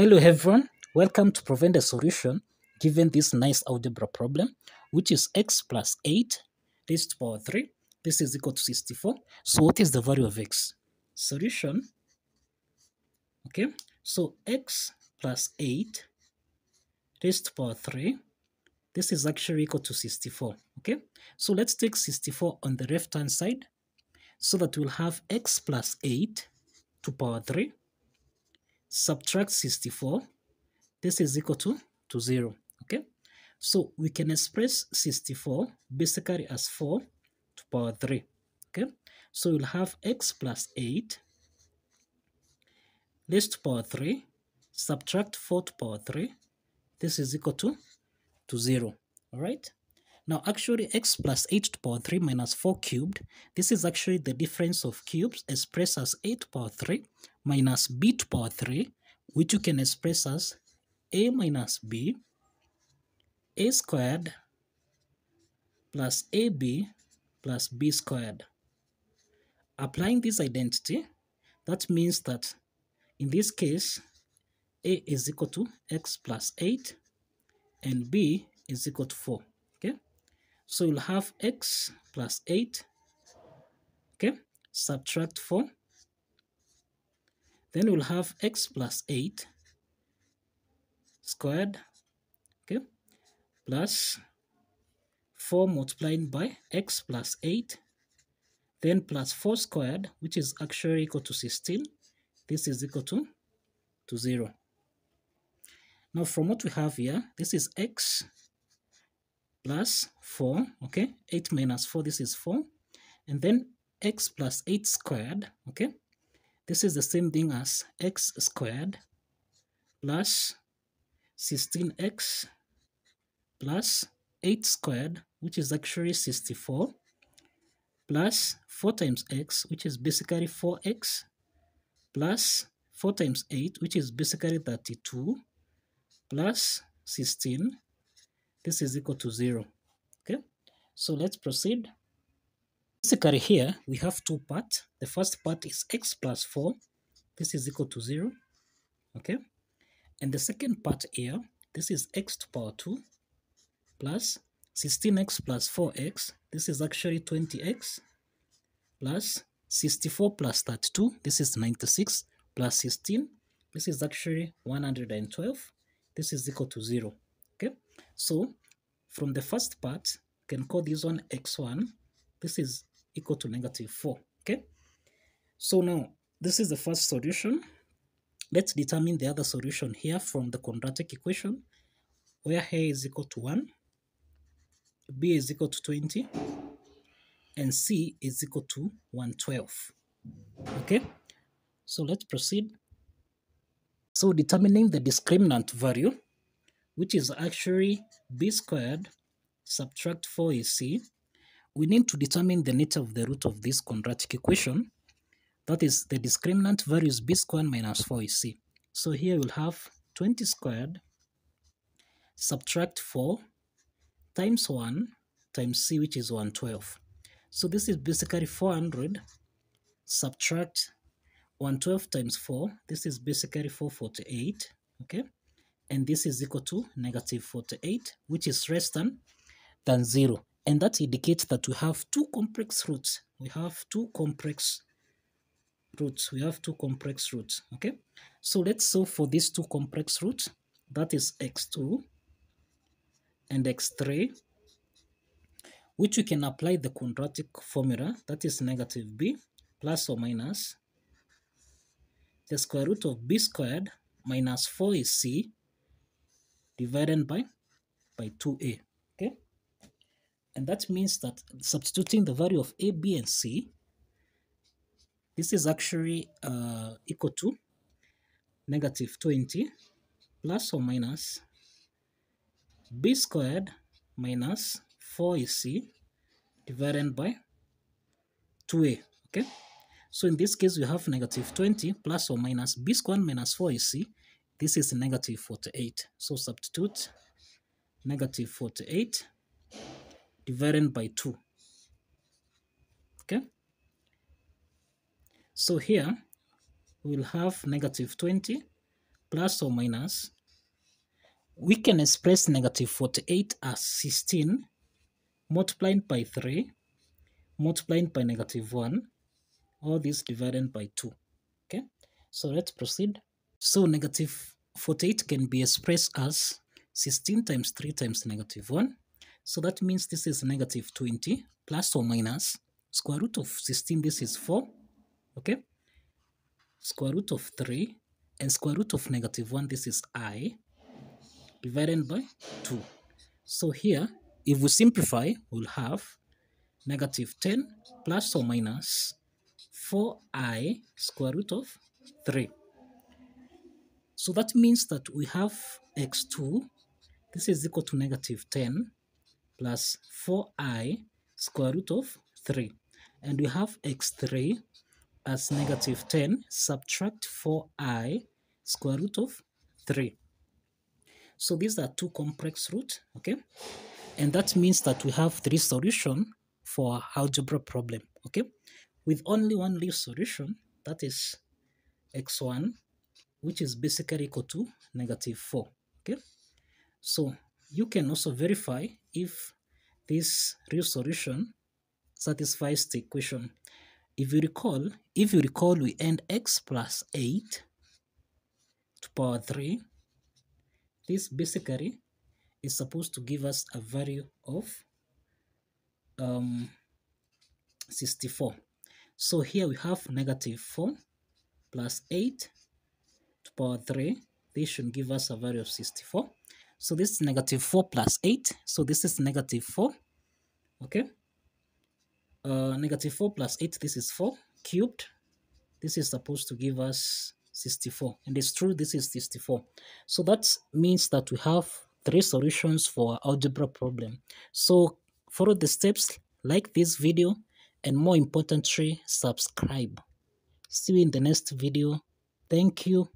Hello everyone, welcome to Prevent a Solution given this nice algebra problem which is x plus 8 raised to power 3. This is equal to 64. So what is the value of x? Solution, okay, so x plus 8 raised to power 3, this is actually equal to 64, okay? So let's take 64 on the left hand side so that we'll have x plus 8 to power 3 subtract 64 this is equal to to 0 okay? So we can express 64 basically as 4 to power 3 okay? So we'll have x plus 8 raised to power 3 subtract 4 to power 3 this is equal to to 0 all right? Now actually x plus 8 to power 3 minus 4 cubed, this is actually the difference of cubes expressed as 8 to power 3 minus b to power 3, which you can express as a minus b, a squared plus ab plus b squared. Applying this identity, that means that in this case, a is equal to x plus 8 and b is equal to 4. Okay, So you'll have x plus 8, okay, subtract 4. Then we'll have x plus 8 squared, okay, plus 4 multiplied by x plus 8, then plus 4 squared, which is actually equal to 16. This is equal to, to 0. Now from what we have here, this is x plus 4, okay? 8 minus 4, this is 4. And then x plus 8 squared, okay? This is the same thing as x squared plus 16x plus 8 squared, which is actually 64, plus 4 times x, which is basically 4x, plus 4 times 8, which is basically 32, plus 16, this is equal to 0. Okay, so let's proceed. Basically here, we have two parts. The first part is x plus 4. This is equal to 0. Okay, and the second part here, this is x to power 2 plus 16x plus 4x. This is actually 20x plus 64 plus 32. This is 96 plus 16. This is actually 112. This is equal to 0. Okay, so from the first part, can call this one x1. This is equal to negative 4. Okay, so now this is the first solution. Let's determine the other solution here from the quadratic equation, where a is equal to 1, b is equal to 20, and c is equal to 112. Okay, so let's proceed. So determining the discriminant value, which is actually b squared subtract 4ac, we need to determine the nature of the root of this quadratic equation. That is, the discriminant value is b squared minus 4ac. So here we'll have 20 squared subtract 4 times 1 times c, which is 112. So this is basically 400 subtract 112 times 4. This is basically 448. Okay and this is equal to negative 48, which is less than, than 0. And that indicates that we have two complex roots. We have two complex roots. We have two complex roots, okay? So let's solve for these two complex roots. That is x2 and x3, which we can apply the quadratic formula, that is negative b plus or minus the square root of b squared minus 4 is c divided by by 2a okay and that means that substituting the value of a b and c this is actually uh, equal to negative 20 plus or minus b squared minus 4ac divided by 2a okay so in this case we have negative 20 plus or minus b squared minus 4ac this is negative 48. So substitute negative 48 divided by 2. Okay. So here we'll have negative 20 plus or minus, we can express negative 48 as 16 multiplied by 3 multiplied by negative 1 all this divided by 2 okay? So let's proceed. So negative 48 can be expressed as 16 times 3 times negative 1 so that means this is negative 20 plus or minus square root of 16 this is 4 okay? Square root of 3 and square root of negative 1 this is i divided by 2 so here if we simplify we'll have negative 10 plus or minus 4i square root of 3 so that means that we have x2 this is equal to negative 10 plus 4i square root of 3 and we have x3 as negative 10 subtract 4i square root of 3 so these are two complex roots okay? And that means that we have three solution for algebra problem okay? With only one leaf solution that is x1 which is basically equal to negative 4 okay? So you can also verify if this real solution satisfies the equation. If you recall, if you recall, we end x plus 8 to power 3. This basically is supposed to give us a value of um, 64. So here we have negative 4 plus 8 to power 3. This should give us a value of 64. So this is negative 4 plus 8. So this is negative 4. Okay. Uh, negative 4 plus 8, this is 4 cubed. This is supposed to give us 64. And it's true, this is 64. So that means that we have three solutions for algebra problem. So follow the steps, like this video, and more importantly, subscribe. See you in the next video. Thank you.